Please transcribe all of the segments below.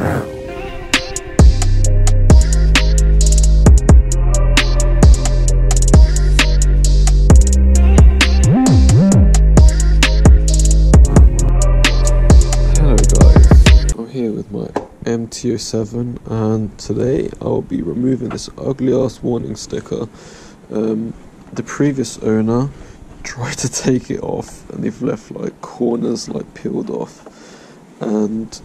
Hello guys, I'm here with my MT07 and today I'll be removing this ugly ass warning sticker. Um, the previous owner tried to take it off and they've left like corners like peeled off and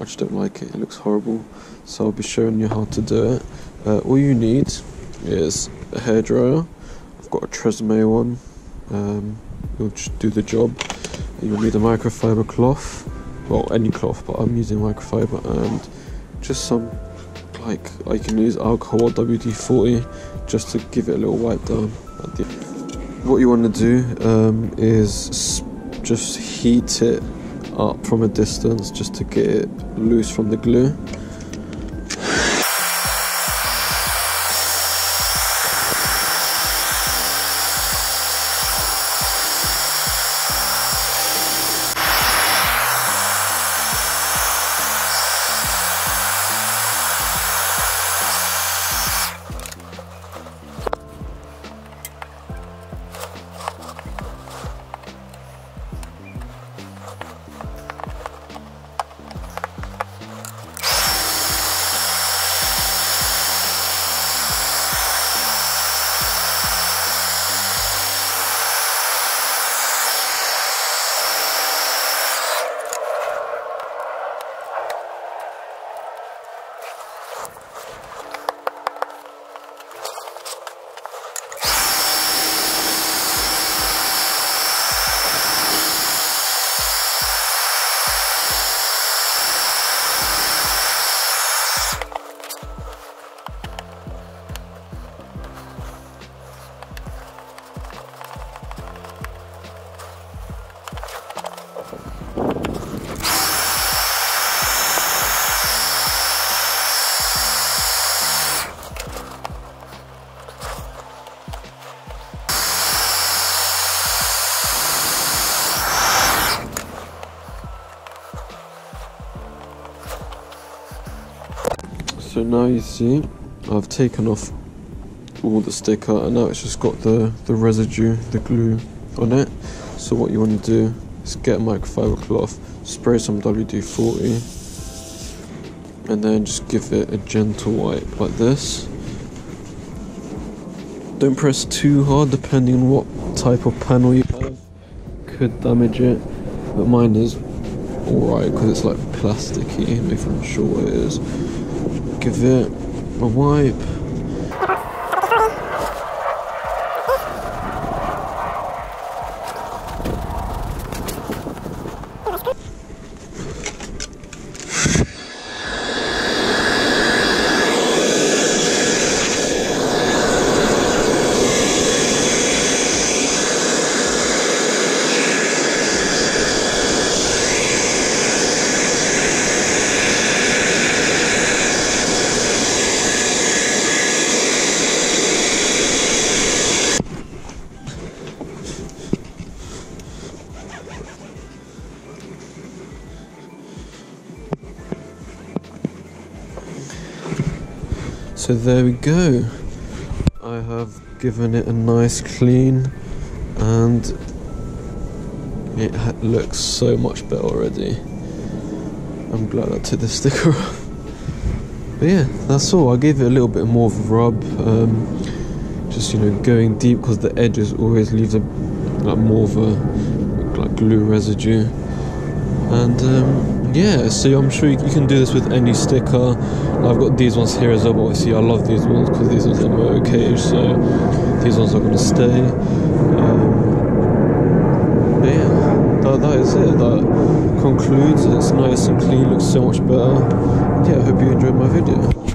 I just don't like it, it looks horrible. So I'll be showing you how to do it. Uh, all you need is a hairdryer, I've got a Tresemme one, um, it'll just do the job. You'll need a microfiber cloth well any cloth but I'm using microfiber and just some like I can use alcohol or WD-40 just to give it a little wipe down what you want to do um, is just heat it up from a distance just to get it loose from the glue So now you see I've taken off all the sticker and now it's just got the, the residue, the glue on it. So what you want to do is get a microfiber cloth, spray some WD-40 and then just give it a gentle wipe like this. Don't press too hard depending on what type of panel you have. Could damage it, but mine is alright because it's like plasticky, if I'm sure it is give it a wipe. So there we go. I have given it a nice clean and it looks so much better already. I'm glad I took the sticker off. But yeah, that's all. I gave it a little bit more of a rub. Um, just you know, going deep because the edges always leave a like more of a like glue residue. And um, yeah, so I'm sure you, you, can do this with any sticker. I've got these ones here as well. But obviously, I love these ones because these ones are more okay. So these ones are going to stay. Um, but yeah, that, that is it. That concludes. It's nice and clean. Looks so much better. Yeah, I hope you enjoyed my video.